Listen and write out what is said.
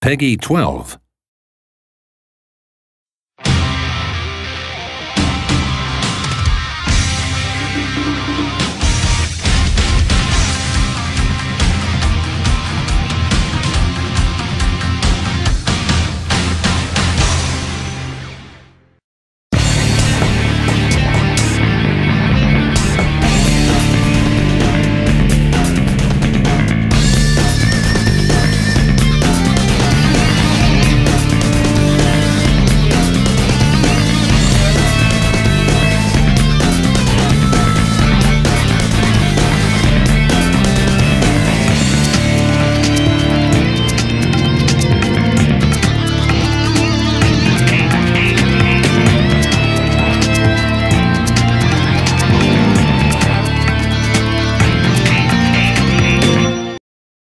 Peggy 12.